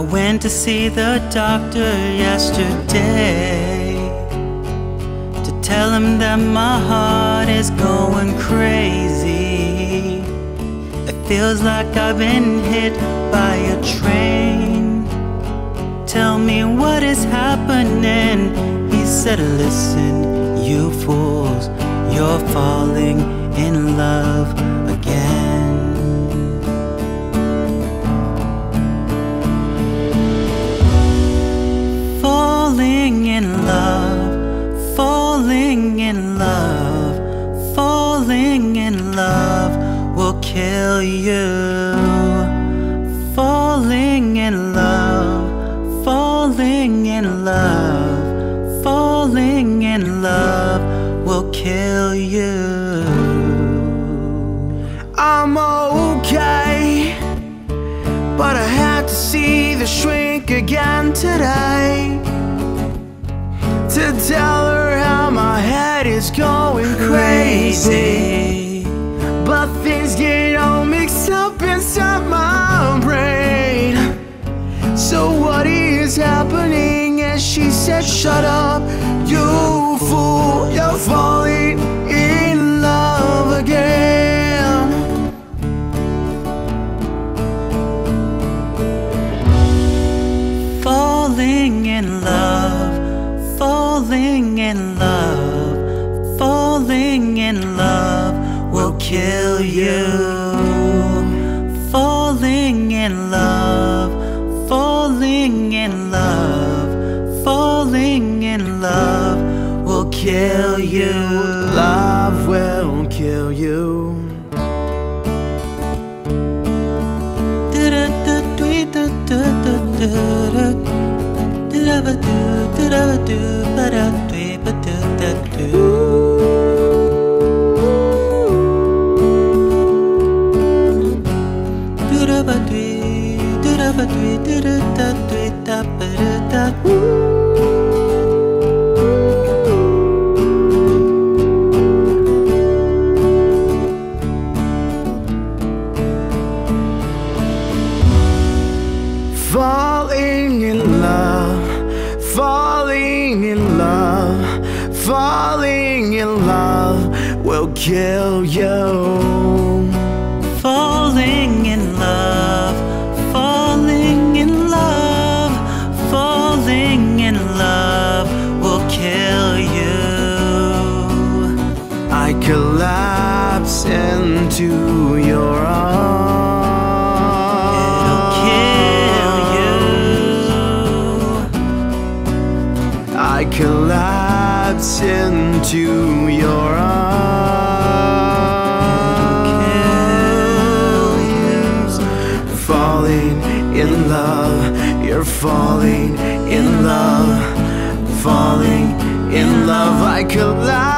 I went to see the doctor yesterday to tell him that my heart is going crazy. It feels like I've been hit by a train. Tell me what is happening. He said, Listen, you fools, you're falling in love you. Falling in love, falling in love, falling in love will kill you. I'm okay, but I had to see the shrink again today to tell her how my head is going crazy. But things get up inside my brain. So what is happening? And she said, Shut up, you fool, you're falling in love again. Falling in love, falling in love, falling in love will kill you. Falling in love, falling in love will kill you. Love will kill you. Falling in love, falling in love, falling in love will kill you. into your arms. It'll kill you. I collapse into your arms. It'll kill you. Falling in love, you're falling in love, falling in love. I collapse.